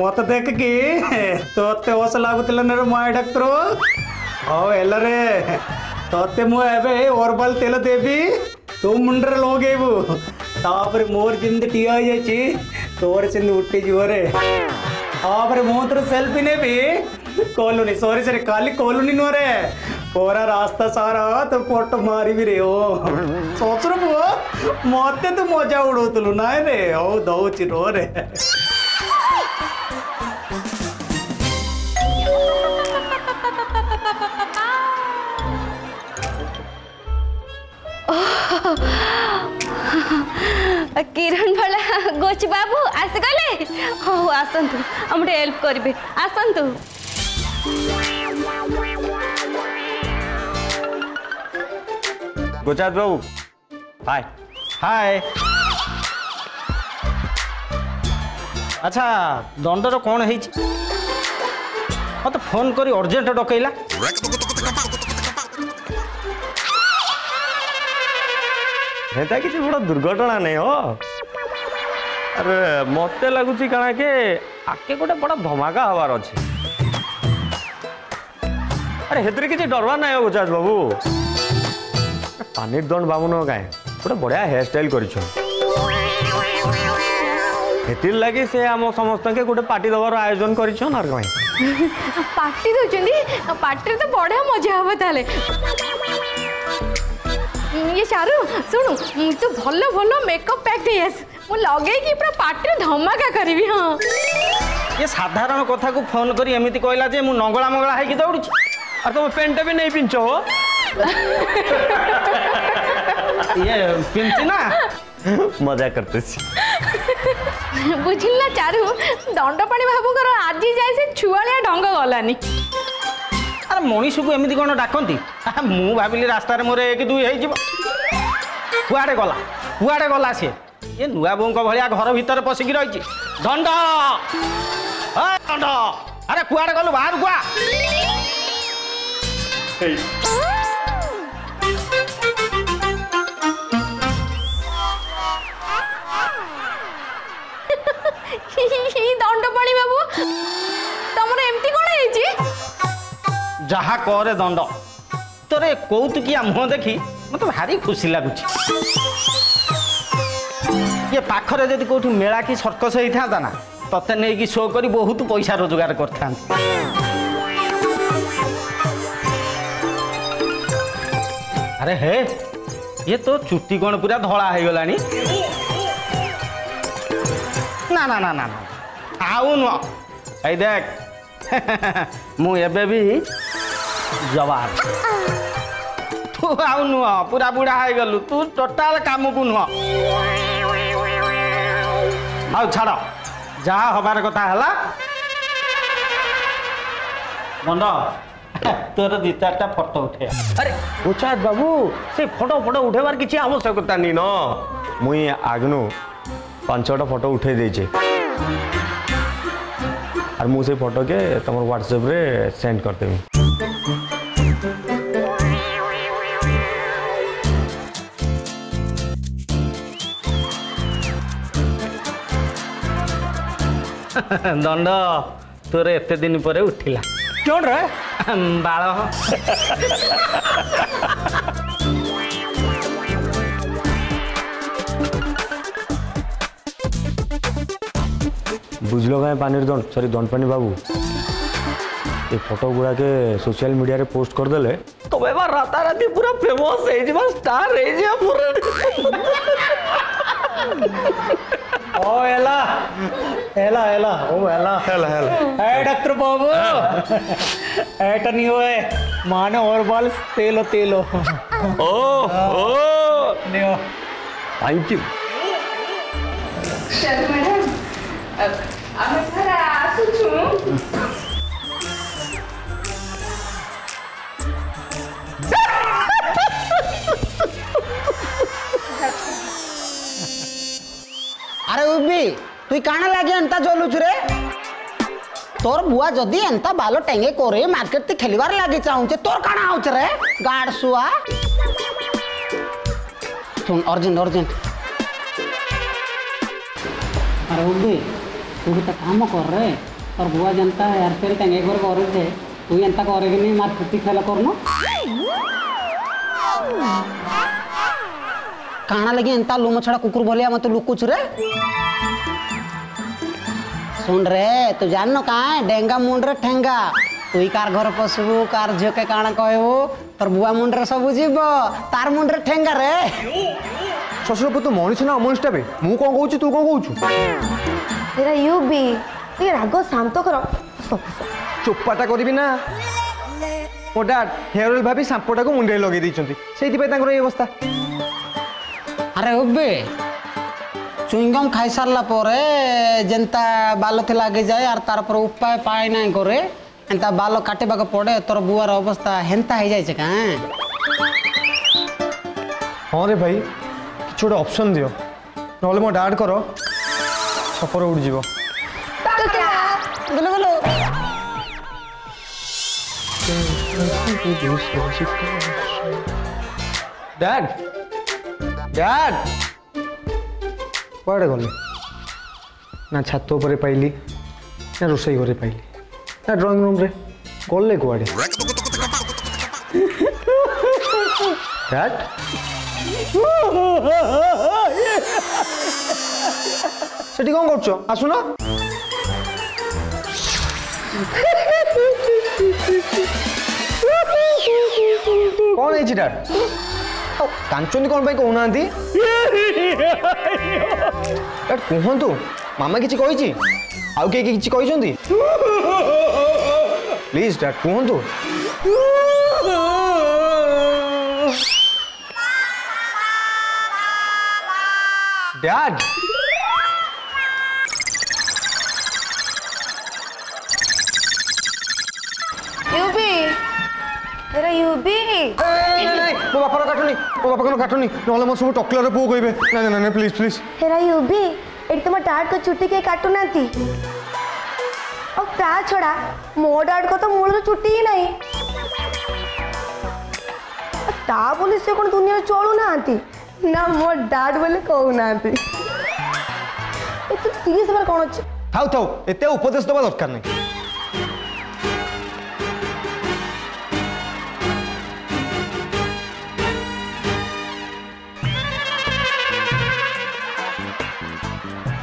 ಮೊತ್ತದೆಕ್ಕಿ ತೋತ್ತೆ ಹೊಸಲಾಗುತ್ತಿಲ್ಲ ನಡು ಮಾಡಕ್ತರು ಅವ್ ಎಲ್ಲರೇ ತೋತ್ತೆ ಮೂ ಅವೆ ಓರ್ಬಲ್ ತೆಲ ದೇವಿ ತುಂಬ್ರಲ್ ಹೋಗೇವು ತಾಪರಿ ಮೂರು ಜಿಂದ ಟೀ ಆಯ್ಚಿ ತೋರಿಸಿಂದ ಹುಟ್ಟಿ ಜೀವರೇ ಆಪರಿ ಮೂತ್ರ ಸೆಲ್ಫಿನೇ B colony sorry sorry Kali colony no रे पूरा रास्ता सारा तो फोटो मारी भी रे ओ सोच रो मौते तो मजा उड़ो तुलू ना रे ओ दो चिरो रे কিরণ ভোলা গোচি বাবু আসিগলে হো আসন্তু আমটে হেল্প করবে আসন্তু গোচাত বাবু হাই হাই আচ্ছা দণ্ডর কোণ হয়েছে মতো ফোন করে অর্জেন্ট ডকাইলা সেটা কিছু বড় দুর্ঘটনা নেই হ আরে মতে লাগুছি কাଣା কে আগে গোটে বড় ধমাকা হবার আছে আরে হেতরে কিছু ডরবার নাই গোচাজ বাবু পানির দণ্ড বামুন কায় গোটে বড়িয়া হেয়ার স্টাইল করেছ ସେଥିର୍ ଲାଗି ସେ ଆମ ସମସ୍ତଙ୍କେ ଗୋଟେ ପାର୍ଟି ଦେବାର ଆୟୋଜନ କରିଛନ୍ আর কই পার্টি ଦେଉଛନ୍ତି ପାର୍ଟିରେ তো ବଢ଼ିଆ মজা হবে তাহলে हम्म, ये चारू शुणु हम्म, तू भल भल मेकअप पैक दे मु लगे कि पूरा पार्टी धमाका करी हाँ ये साधारण कथा को फोन कर नंगला मंगला है दौड़ी और तुम पैंट भी नहीं पिंच हो ये पिंची ना मजा करते बुझ चारू दंड पाणी बाबू कर आज जाए से छुआ ढंग गलानी अरे मनीष को एमती कौन डाकती मुझे रास्त मोर एक दुई है କୁଆଡ଼େ ଗଲା କୁଆଡ଼େ ଗଲା ସିଏ ଏ ନୂଆ ବୋଉଙ୍କ ଭଳିଆ ଘର ଭିତରେ ପଶିକି ରହିଛି ଦଣ୍ଡ ଦଣ୍ଡ ଆରେ କୁଆଡ଼େ ଗଲୁ ବାହାରୁ କୁଆ ଦଣ୍ଡପାଣି ବାବୁ ତମର ଏମିତି କଣ ହେଇଛି ଯାହା କରେ ଦଣ୍ଡ ତୋର କୌତୁକିଆ ମୁହଁ ଦେଖି ମୋତେ ଭାରି ଖୁସି ଲାଗୁଛି ଇଏ ପାଖରେ ଯଦି କୋଉଠି ମେଳା କି ସର୍କସ ହେଇଥାନ୍ତା ନା ତତେ ନେଇକି ଶୋ କରି ବହୁତ ପଇସା ରୋଜଗାର କରିଥାନ୍ତି ଆରେ ହେ ଇଏ ତୋ ଚୁଟି କ'ଣ ପୁରା ଧଳା ହେଇଗଲାଣି ନା ନା ନା ନା ଆଉ ନୁହଁ ଏଇ ଦେଖ ମୁଁ ଏବେ ବି ଜବାବ ତୁ ଆଉ ନୁହଁ ପୁରା ବୁଢ଼ା ହେଇଗଲୁ ତୁ ଟୋଟାଲ କାମକୁ ନୁହଁ ଆଉ ଛାଡ଼ ଯାହା ହବାର କଥା ହେଲା ଗଣ୍ଡ ତୋର ଦି ଚାରିଟା ଫଟୋ ଉଠେଇବା ଆରେ ଉତ୍ସାହ ବାବୁ ସେ ଫଟୋ ଫଟୋ ଉଠେଇବାର କିଛି ଆବଶ୍ୟକତା ନି ନ ମୁଇଁ ଆଗନୁ ପାଞ୍ଚଟା ଫଟୋ ଉଠେଇ ଦେଇଛେ আর মু সেই ফটোকে তোমার হোয়াটসঅ্যাপে সেন্ড করদেবি दंड तोर एत दिन पर उठिला कौन रे बाल बुझल कहीं पानी दंड सरी दंड पानी बाबू ये फोटो गुड़ा के सोशल मीडिया रे पोस्ट कर देले तो बाबा राता राती पूरा फेमस है जी स्टार है जी पूरा ओ एला ఎలా ఎలా ఓ ఎలా ఎలా ఎలా ఏ డాక్టర్ బాబు ఏట నీవే మానే ఓర్ బాల్ తేలో తేలో ఓ ఓ నీవో థ్యాంక్ యూ अरे उबी तु কানা लगे এন্তা জ্বলুছু রে তোর বুয়া যদি এন্তা বালো টেঙ্গে করে মার্কেট তে খেলিবার লাগে চাহুছে तोर कण হচ্ছে रे गार्ड सुआ तुम अर्जेंट अर्जेंट अरे उल्लू तू तो काम कर रे और बुआ जनता हेयर स्टाइल टेंगे कोरे कोरे थे तू एंता कोरे के नहीं मार्केट ते खेला करनो काना लगे एंता लुमछड़ा कुकुर बोलिया मत लुकुच रे শুন রে তু জানো কাঁ ডেঙ্গা মুন্ডরে ঠেঙ্গা তুই কার ঘর পশবু কার ঝিওকে কাণ কহবু তোর বুয়া মুন্ডরে সব যাব তার মুন্ডরে ঠেঙ্গা রে শ্বশুরপু তু মনীষ না অমনীষটা বে মু কোন কହୁছি তু কোন কହୁଛୁ এরা ইউ বি তুই রাগ শান্ত কর চোপাটা করবি না ମୋ ଡାଡ୍ ହେୟାର ଅଏଲ୍ ଭାବି ସାମ୍ପୋଟାକୁ ମୁଣ୍ଡରେ ଲଗେଇ ଦେଇଛନ୍ତି ସେଇଥିପାଇଁ ତାଙ୍କର ଏଇ ଅବସ୍ଥା ଆରେ ଓବେ চুইংগম খাই সারলা পরে যেনতা বাল লাগে যায় আর তারপরে উপায় পায় নাই করে এনতা বাল কাটিবাকে পড়ে তোর বুয়ার অবস্থা হেনতা হয়ে যাইছে কাঁ হ্যাঁ? হ্যাঁ রে ভাই কিছু গোটে অপশন দিও নহলে মো ডাড কর সফর উড়ি যাব ড্যাড ড্যাড କୁଆଡ଼େ ଗଲେ ନା ଛାତ ଉପରେ ପାଇଲି ନା ରୋଷେଇ ଘରେ ପାଇଲି ନା ଡ୍ରଇଂ ରୁମ୍ରେ ଗଲେ କୁଆଡ଼େ ସେଠି କ'ଣ କରୁଛ ଆସୁନ କ'ଣ ହେଇଛି ଡାଟ୍ ଆଉ କାଞ୍ଚନ୍ତି କ'ଣ ପାଇଁ କହୁନାହାନ୍ତି କୁହନ୍ତୁ ମାମା କିଛି କହିଛି ଆଉ କିଏ କିଛି କହିଛନ୍ତି ପ୍ଲିଜ୍ ଡାଟ୍ କୁହନ୍ତୁ dad Where are you been? Hey, no, no, ମୋ ବାପାର କାଟୁନି ମୋ ବାପାଙ୍କର କାଟୁନି ନହେଲେ ମୋ ସବୁ ଟକଲାର ପୁଅ କହିବେ ନା ନା ନା ପ୍ଲିଜ୍ ପ୍ଲିଜ୍ ହେରା ୟୁବି ଏଠି ତମ ଡାଡ୍ଙ୍କ ଚୁଟି କେହି କାଟୁନାହାନ୍ତି ଆଉ ତା ଛଡ଼ା ମୋ ଡାଡ୍ଙ୍କ ତ ମୂଳରୁ ଚୁଟି ହିଁ ନାହିଁ ତା ବୋଲି ସେ କ'ଣ ଦୁନିଆରେ ଚଳୁନାହାନ୍ତି ନା ମୋ ଡାଡ୍ ବୋଲି କହୁନାହାନ୍ତି ଏତେ ସିରିୟସ୍ ହେବାର କ'ଣ ଅଛି ଥାଉ ଥାଉ ଏତେ ଉପଦେଶ ଦେବା ଦରକାର ନାହିଁ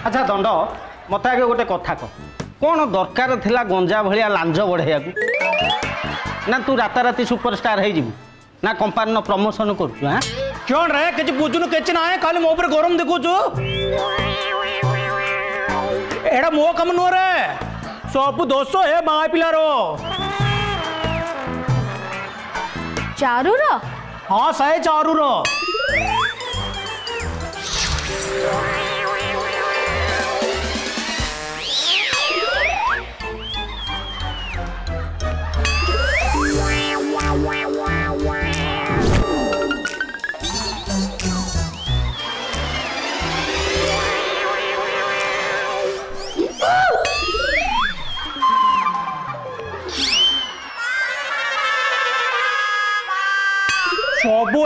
আচ্ছা দণ্ড মতো আগে গোটে কথা কহ କ'ଣ ଦରକାର ଥିଲା ଗଞ୍ଜା ଭଳିଆ ଲାଞ୍ଜ ବଢ଼େଇବାକୁ ନା ତୁ ରାତାରାତି ସୁପରଷ୍ଟାର ହେଇଯିବୁ ନା କମ୍ପାନୀର ପ୍ରମୋସନ କରୁଛୁ ହାଁ କ'ଣ ରେ କିଛି ବୁଝୁନୁ କିଛି ନାହିଁ ଖାଲି ମୋ ଉପରେ ଗରମ ଦେଖୁଛୁ ଏଇଟା ମୋ କାମ ନୁହଁ ରେ ସବୁ ଦୋଷ ହେ ମା ପିଲାର ଚାରୁର ହଁ ସାହେ ଚାରୁର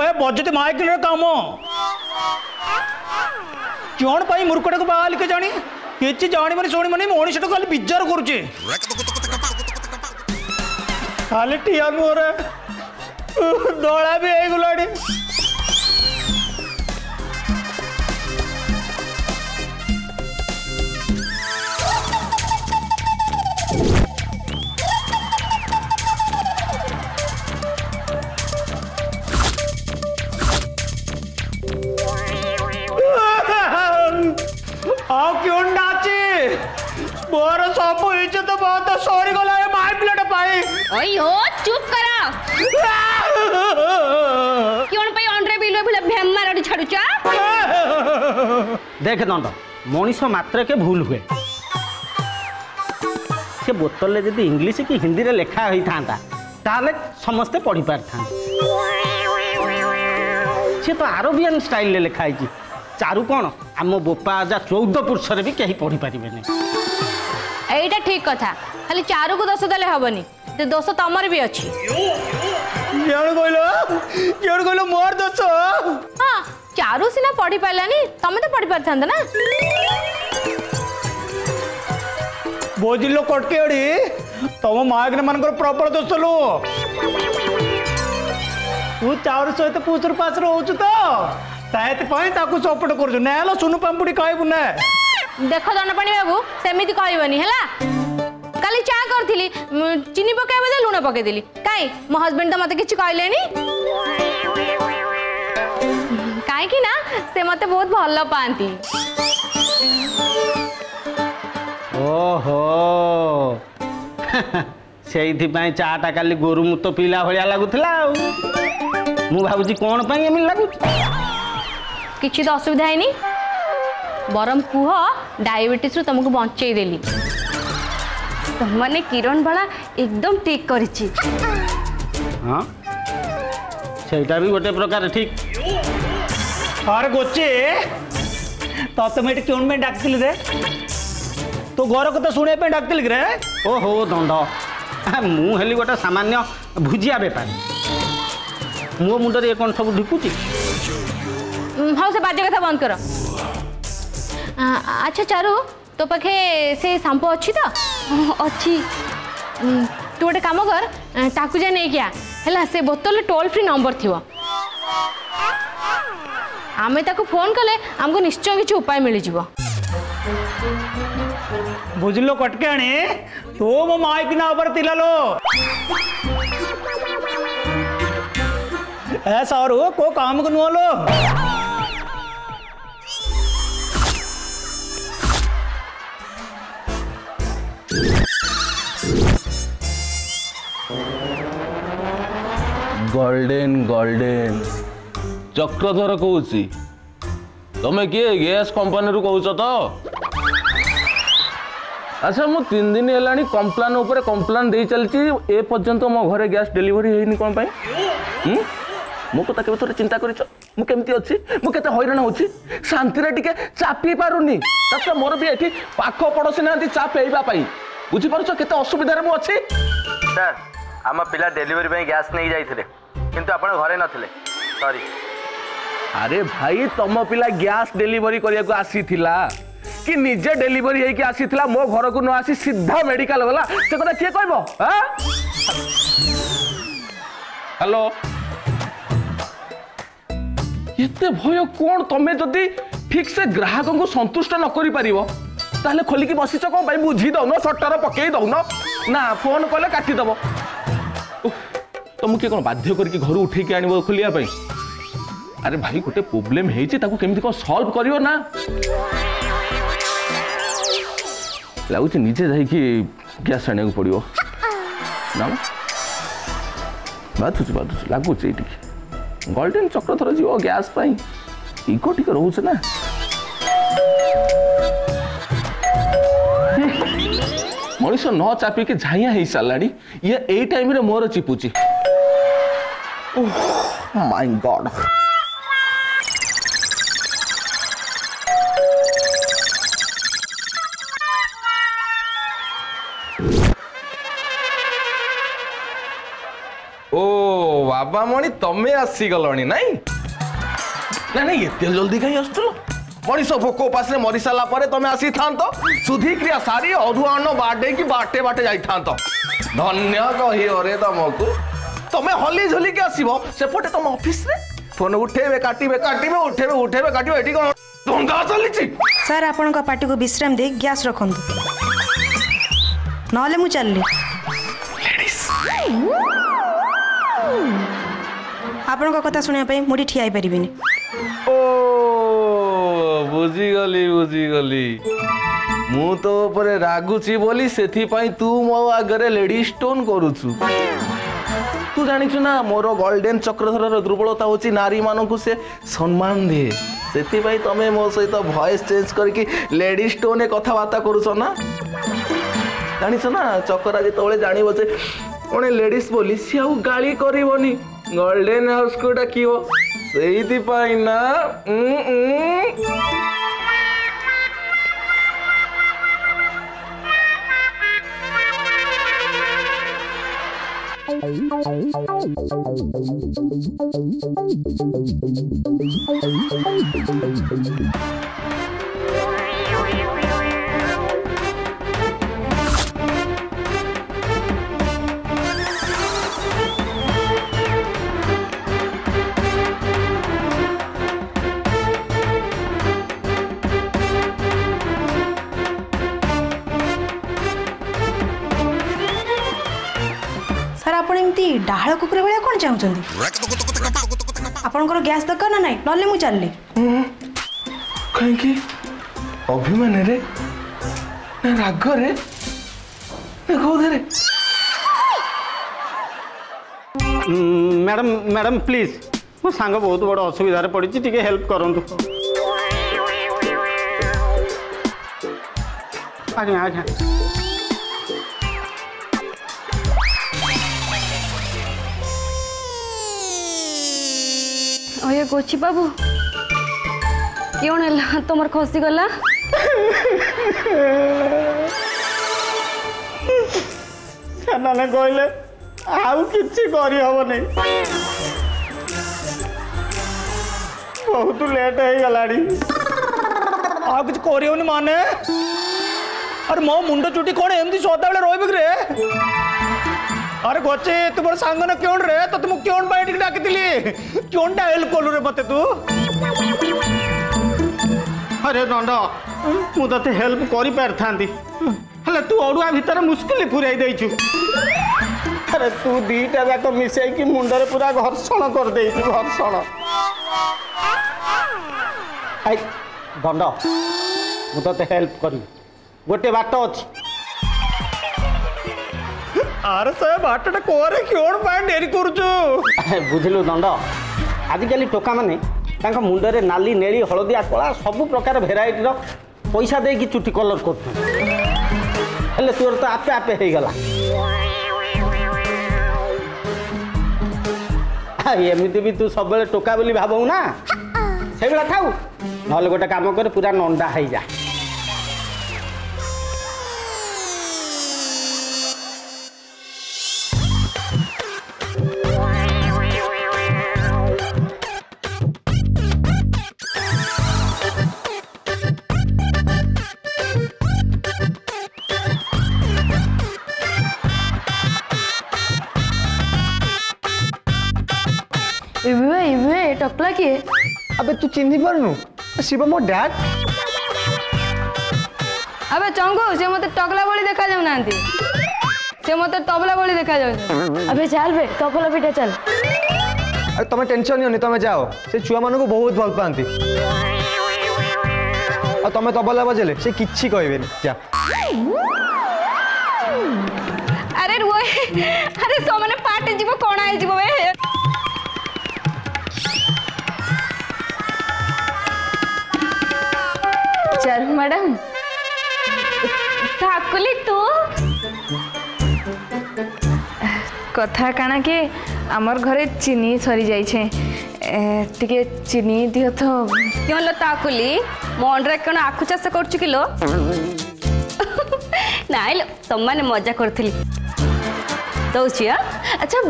ඔය බොජ්ජති මායකනකමෝ ජෝන පයි මුරුකටක බාලික ජනි එච්චි ජානිමනි සෝනිමනි ඕනිෂට කල් බිජ්ජර කුරුචි කාලෙට්ටි යනුවර දොලා බේ ගුලාඩි गिवंडाची बोर सोपू इज्जत तो बहुत सॉरी गोला ये माय ब्लड पाई ओय हो चुप करा किवण पाई ऑनरे बिलो भले भेम मारडी छाडुचा देख दंड मनीष मात्र के भूल हुए से बोतल जब इंग्लीश कि हिंदी रे लेखा होई थांता ताले समस्ते पढ़ी पार था से तो अरबियन स्टाइल ले लेखा है ଚାରୁ କ'ଣ ଆମ ବୋପା ଆଜା ଚଉଦ ପୁରୁଷରେ ବି କେହି ପଢ଼ିପାରିବେନି ଏଇଟା ଠିକ୍ କଥା ଖାଲି ଚାରୁକୁ ଦୋଷ ଦେଲେ ହବନି ସେ ଦୋଷ ତମର ବି ଅଛି ଜଣ କହିଲ ଜଣ କହିଲ ମୋର ଦୋଷ ହଁ ଚାରୁ ସିନା ପଢ଼ି ପାରିଲାନି ତମେ ତ ପଢ଼ି ପାରିଥାନ୍ତ ନା ବୋଜିଲ କଟକେଡ଼ି ତମ ମାଗିନ ମାନଙ୍କର ପ୍ରବଳ ଦୋଷ ଲୋ ତୁ ଚାରୁ ସହିତ ପୁଷରୁ ପାଶରୁ ହଉଛୁ ତ तायतिपाई ताकु सपोर्ट करछु नहेलो सुनु पंपुडी देखो बाबू सेमिति कहबनी हला चा करथिली चीनी पकाई बदे लूण पकाई काई मो हस्बैंड त मते किछ कहलेनी काई कि ना से मते बहुत भल्लो पांती ओहो ସେଇଥିପାଇଁ ଚା'ଟା କାଲି ଗୋରୁ ମୁତ ପିଇଲା ଭଳିଆ ଲାଗୁଥିଲା किसी तो असुविधा है बरम कह डायबेट रु तुमको बचेदेली तुमने किरण भाला एकदम ठीक कर गोटे प्रकार ठीक अरे गोचे तेज क्यों डाक तो घर कथा शुणा पे डाक रे ओ हो दंड मुली गोटे सामान्य भुजिया बेपारी मो मुंड कौन सब ढुकुची हाँ से बाजे कथा बंद कर अच्छा चारु तो पाखे से सांपो अच्छी तो अच्छी तू गोटे कम कर ताकू जा नहीं क्या है से बोतल टोल फ्री नंबर थी आम ताको फोन कले आमको निश्चय किसी उपाय मिल जाव बुझलो कटकाणी तो मो माइक ना ऊपर लो ऐसा और वो को काम को नुलो গোল্ডেন গোল্ডেন চক্রধর কହୁছি তুমি কি গ্যাস কোম্পানির কৌছ তো আচ্ছা মু তিন দিন হলানি কমপ্লান উপরে কমপ্লান দিয়ে চালছি এ পর্যন্ত মো ঘরে গ্যাস ডেলিভারি হয়নি কোন পাই হুম মো কথা কেবে থরে চিন্তা করিছ মু কেমতি অছি মু কেতে হইরাণ হউছি শান্তিরে টিকে চাপি পারুনি তাছা মোর বি এটি পাখ পড়োশী দি চাপ পেইবা পাই বুঝি পারছ কেতে অসুবিধারে মু অছি স্যার आम पिला डेलीवरी गैस नहीं जाते किंतु आप घरे नथिले अरे भाई तुम पिला गैस डेलीवरी करिया आसी कि निजे डेलीवरी होइके आसी मो घर को न आसी सीधा मेडिकल गला से क्या किए कहबो हां हेलो ଏତେ ଭୟ କ'ଣ ତମେ ଯଦି ଠିକ୍ ସେ ଗ୍ରାହକଙ୍କୁ ସନ୍ତୁଷ୍ଟ ନ କରିପାରିବ ତାହେଲେ ଖୋଲିକି ବସିଛ କ'ଣ ପାଇଁ ବୁଝି ଦେଉନ ସଟର ପକେଇ ଦେଉନ ନା ଫୋନ୍ ତମକୁ କିଏ କ'ଣ ବାଧ୍ୟ କରିକି ଘରୁ ଉଠେଇକି ଆଣିବ ଖୋଲିବା ପାଇଁ ଆରେ ଭାଇ ଗୋଟେ ପ୍ରୋବ୍ଲେମ୍ ହେଇଛି ତାକୁ କେମିତି କ'ଣ ସଲ୍ଭ କରିବ ନା ଲାଗୁଛି ନିଜେ ଯାଇକି ଗ୍ୟାସ୍ ଆଣିବାକୁ ପଡ଼ିବ ନା ବାଧୁଛି ବାଧୁଛି ଲାଗୁଛି ଏଇଠିକି ଗୋଲ୍ଡେନ୍ ଚକ୍ର ଥର ଯିବ ଗ୍ୟାସ୍ ପାଇଁ ଇଗୋ ଟିକେ ରହୁଛି ନା ଉଣେଇଶହ ନଅ ଚାପିକି ଝାଇଆ ହେଇସାରିଲାଣି ଇଏ ଏଇ ଟାଇମ୍ରେ ମୋର ଚିପୁଛି ମାଇ ଗଡ୍ ଓ ବାବାମଣି ତମେ ଆସିଗଲଣି ନାଇଁ ନା ନାଇଁ ଏତେ ଜଲ୍ଦି କାହିଁ ଆସୁଥିଲ मनीष भोक उपास मरी सारापर तुम आसी था शुद्धिक्रिया सारी अधुआ अन्न बाटे कि बाटे बाटे जाता धन्य कहरे तुमको तुम्हें हली झुलिक आसपटे तुम अफिस फोन उठे काटे काटे उठे उठे काटे कंगा चली सर आपटी को विश्राम दे ग्यास रखु ना मुझे आपण कथा शुणापी मुझे ठिया पारे ବୁଝିଗଲି ବୁଝିଗଲି ମୁଁ ତୋ ଉପରେ ରାଗୁଛି ବୋଲି ସେଥିପାଇଁ ତୁ ମୋ ଆଗରେ ଲେଡି ଷ୍ଟୋନ୍ କରୁଛୁ ତୁ ଜାଣିଛୁ ନା ମୋର ଗୋଲ୍ଡେନ୍ ଚକ୍ରଧରର ଦୁର୍ବଳତା ହେଉଛି ନାରୀମାନଙ୍କୁ ସେ ସମ୍ମାନ ଦିଏ ସେଥିପାଇଁ ତମେ ମୋ ସହିତ ଭଏସ୍ ଚେଞ୍ଜ କରିକି ଲେଡି ଷ୍ଟୋନ୍ରେ କଥାବାର୍ତ୍ତା କରୁଛ ନା ଜାଣିଛ ନା ଚକରା ଯେତେବେଳେ ଜାଣିବ ଯେ ଜଣେ ଲେଡ଼ିସ୍ ବୋଲି ସିଏ ଆଉ ଗାଳି କରିବନି ଗୋଲ୍ଡେନ୍ ହାଉସ୍କୁ ଡାକିବ ఇది పైన Thank you. ପାଳ କୁକୁର ଭଳିଆ କ'ଣ ଚାହୁଁଛନ୍ତି ଆପଣଙ୍କର ଗ୍ୟାସ୍ ଦରକାର ନା ନାହିଁ ନହେଲେ ମୁଁ ଚାଲିଲି କାହିଁକି ଅଭିମାନରେ ନା ରାଗରେ ନା କୋଉଥିରେ ମ୍ୟାଡ଼ାମ୍ ମ୍ୟାଡ଼ାମ୍ ପ୍ଲିଜ୍ ମୋ ସାଙ୍ଗ ବହୁତ ବଡ଼ ଅସୁବିଧାରେ ପଡ଼ିଛି ଟିକେ ହେଲ୍ପ କରନ୍ତୁ ଆଜ୍ଞା ଆଜ୍ଞା कोची बाबू क्यों नहीं ला तो मर खोसी गला ना ना कोयले आउ किच्ची कोरी हो बने बहुत लेट है गलाडी आउ कुछ कोरी होने माने और माँ मुंडा चुटी कौन है इम्ती सोता वाले रोई बिगड़े अरे गोचे तुम्हाला सांग ना केवण रे तर तुम्ही केवण बायोटिक टाकी दिली केवण डायल कोलू रे मते तू अरे दंड ମୁଁ ତତେ ହେଲ୍ପ କରିପାରିଥାନ୍ତି ହେଲେ ତୁ ଅଡ଼ୁଆ ଭିତରେ ମୁସ୍କିଲ ପୁରାଇ ଦେଇଛୁ ଆରେ ତୁ ଦୁଇଟା ଯାକ ମିଶାଇକି ମୁଣ୍ଡରେ ପୁରା ଘର୍ଷଣ କରିଦେଇଛୁ ଘର୍ଷଣ ଦଣ୍ଡ ମୁଁ ତତେ ହେଲ୍ପ କରିବି ଗୋଟେ ବାଟ ଅଛି ଆରେ ସାହେବ ବାଟଟା କୁଆରେ କ'ଣ ପାଇଁ ଡେରି କରୁଛୁ ବୁଝିଲୁ ଦଣ୍ଡ ଆଜିକାଲି ଟୋକାମାନେ ତାଙ୍କ ମୁଣ୍ଡରେ ନାଲି ନେଳି ହଳଦିଆ କଳା ସବୁ ପ୍ରକାର ଭେରାଇଟିର ପଇସା ଦେଇକି ଚୁଟି କଲର୍ କରୁଛନ୍ତି ହେଲେ ତୋର ତ ଆପେ ଆପେ ହେଇଗଲା ଏମିତି ବି ତୁ ସବୁବେଳେ ଟୋକା ବୋଲି ଭାବଉ ନା ସେଇଭଳିଆ ଥାଉ ନହେଲେ ଗୋଟେ କାମ କରେ ପୁରା ନଣ୍ଡା ହେଇଯା इबे इबे टकला के अबे तू चिन्ही परनु शिवा मो डैड अबे चंगो से मते टकला बोली देखा जाउ नांती से मते तबला बोली देखा जाउ अबे चल बे तबला बेटा चल अरे तमे टेंशन नहीं तमे जाओ से चुआ मानु को बहुत भल पांती आ तमे तबला बजेले से किछि कहबे जा अरे वो अरे सो पार्टी जीव कोना है जीव टीचर मैडम तू कथा काना के आमर घरे चीनी सरी जाइछे टिके चीनी दियो तो क्यों लो ताकुली मोंडरे कोन आखु चाष करछु ना नाइल सम्मान मजा करथली दउछिया अच्छा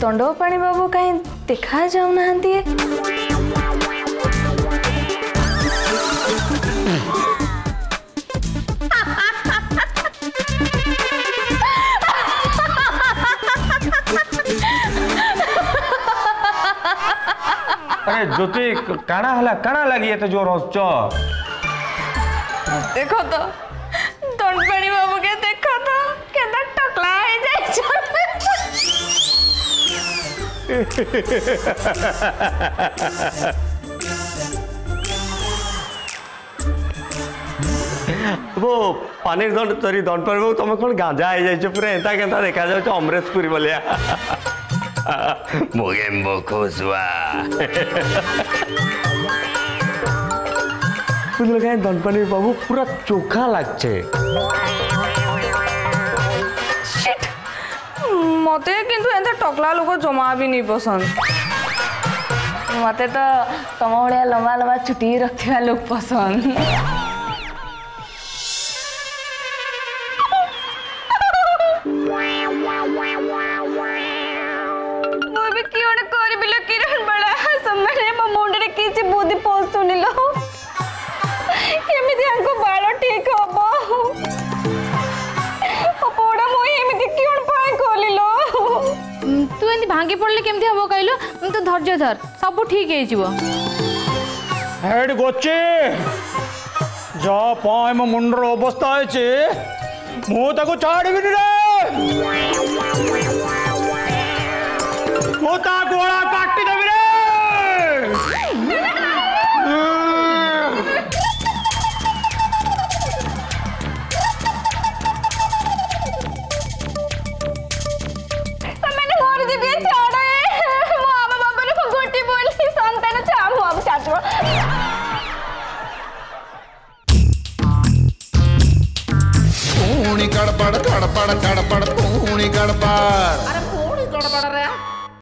तंडो बाबू कहीं देखा जाऊना ଆରେ ଜ୍ୟୋତି କାଣା ହେଲା କାଣା ଲାଗି ଏତେ ଜୋର ହସୁଛ ଦେଖ ତ ତନପାଣି ବାବୁ କେ ଦେଖ ତ କେନ୍ତା ଟକଲା ହେଇଯାଇଛ वो पानी दंड तरी दंड पर तुम कौन गांजा आई जाइए पूरा एंता केंता देखा जाओ अमरेश पुरी भलिया 無限棒コースは বুঝলে কেন ধনপানির বাবু পুরা চোখা লাগছে মতে কিন্তু এতে টকলা লোক জমা বি নি পছন্দ মতে তো তম ভড়িয়া লম্বা লম্বা চুটি রক্ষা লোক পছন্দ सबू ठीक हो जा मुंड अवस्था मुझे छाड़ी गड़बड़ गड़बड़ तू पूरी गड़बड़